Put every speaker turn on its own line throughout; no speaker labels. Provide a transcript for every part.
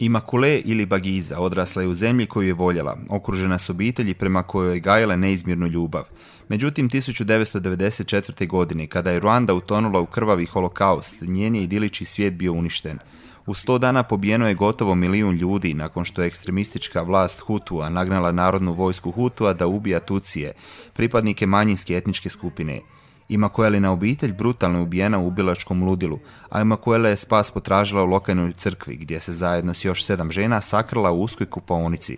Imakule ili Bagiza odrasla je u zemlji koju je voljela, okružena s obitelji prema kojoj je gajala neizmjernu ljubav. Međutim, 1994. godine, kada je Ruanda utonula u krvavi holokaust, njen je idiliči svijet bio uništen. U sto dana pobijeno je gotovo milijun ljudi nakon što je ekstremistička vlast Hutua nagnala narodnu vojsku Hutua da ubija Tucije, pripadnike manjinske etničke skupine. Imakuelina obitelj brutalno ubijena u ubilačkom ludilu, a Imakuela je spas potražila u lokalnoj crkvi, gdje se zajedno s još sedam žena sakrala u uskoj kupaonici.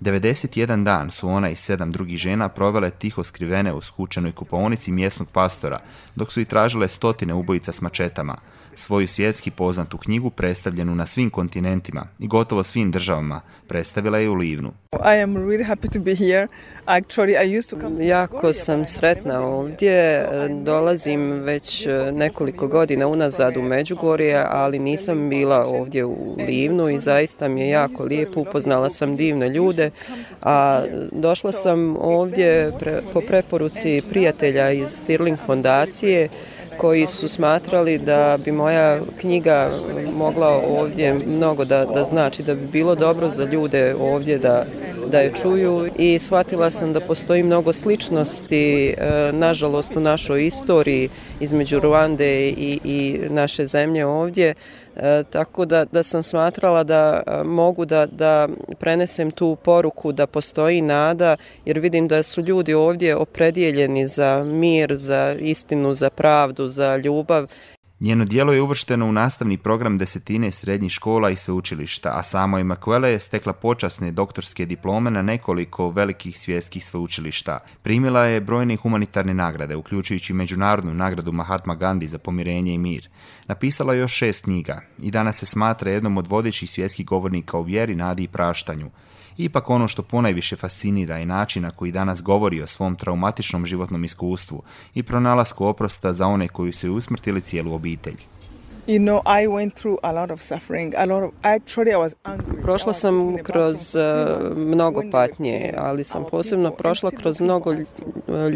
91 dan su ona i sedam drugih žena provele tiho skrivene u skučenoj kupaonici mjesnog pastora, dok su i tražile stotine ubojica s mačetama. Svoju svjetski poznatu knjigu predstavljenu na svim kontinentima i gotovo svim državama predstavila je u Livnu.
I am really happy to be here. Actually, I used to come
Jako sam sretna ovdje, dolazim već nekoliko godina unazad u Međugorje, ali nisam bila ovdje u Livnu i zaista mi je jako lijepo, upoznala sam divne ljude, a došla sam ovdje pre, po preporuci prijatelja iz Stirling fondacije koji su smatrali da bi moja knjiga mogla ovdje mnogo da, da znači, da bi bilo dobro za ljude ovdje da, da je čuju i shvatila sam da postoji mnogo sličnosti, e, nažalost, u našoj istoriji između Ruande i, i naše zemlje ovdje, E, tako da, da sam smatrala da e, mogu da, da prenesem tu poruku da postoji nada jer vidim da su ljudi ovdje opredijeljeni za mir, za istinu, za pravdu, za ljubav
Njeno dijelo je uvršteno u nastavni program desetine srednjih škola i sveučilišta, a samo Emakuela je stekla počasne doktorske diplome na nekoliko velikih svjetskih sveučilišta. Primila je brojne humanitarne nagrade, uključujući međunarodnu nagradu Mahatma Gandhi za pomirenje i mir. Napisala je još šest knjiga i danas se smatra jednom od vodećih svjetskih govornika o vjeri, nadi i praštanju. Ipak ono što ponajviše fascinira je način na koji danas govori o svom traumatičnom životnom iskustvu i pronalasku oprosta za one koji su usmrtili cijelu obitelj.
You know, I went through a lot of suffering, a lot of, actually I was angry.
Prošla sam kroz uh, mnogo patnje, ali sam posebno prošla kroz mnogo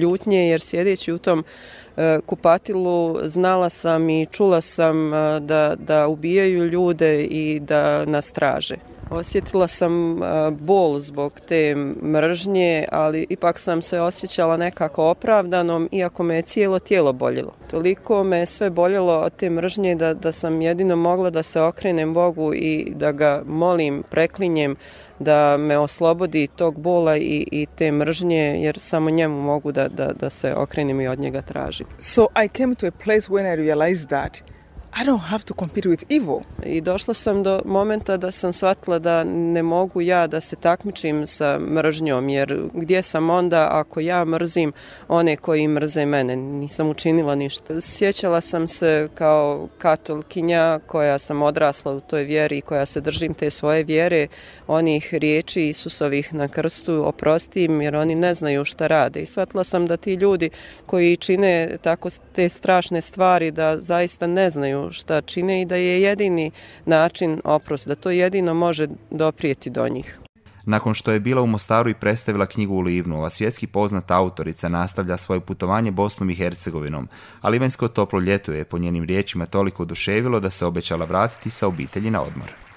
ljutnje jer sjedeći u tom uh, kupatilu znala sam i čula sam uh, da, da ubijaju ljude i da nas traže. Osjetila sam bol zbog te mržnje, ali ipak sam se osjećala nekako opravdanom, iako me je cijelo tijelo boljelo. Toliko me sve boljelo od te mržnje da, da sam jedino mogla da se okrenem Bogu i da ga molim, preklinjem da me oslobodi tog bola i, i te mržnje, jer samo njemu mogu da, da, da se okrenem i od njega tražim.
So I came to a place when I realized that i don't have to compete with evil.
I došla sam do momenta da sam shvatila da ne mogu ja da se takmičim sa mržnjom, jer gdje sam onda ako ja mrzim one koji mrze mene? Nisam učinila ništa. Sjećala sam se kao katolkinja koja sam odrasla u toj vjeri i koja se držim te svoje vjere, onih riječi Isusovih na krstu oprostim jer oni ne znaju šta rade. I shvatila sam da ti ljudi koji čine tako te strašne stvari da zaista ne znaju šta čine i da je jedini način oprost, da to jedino može doprijeti do njih.
Nakon što je bila u Mostaru i predstavila knjigu u Livnu, ova svjetski poznata autorica nastavlja svoje putovanje Bosnom i Hercegovinom, a livensko toplo ljeto je po njenim riječima toliko oduševilo da se obećala vratiti sa obitelji na odmor.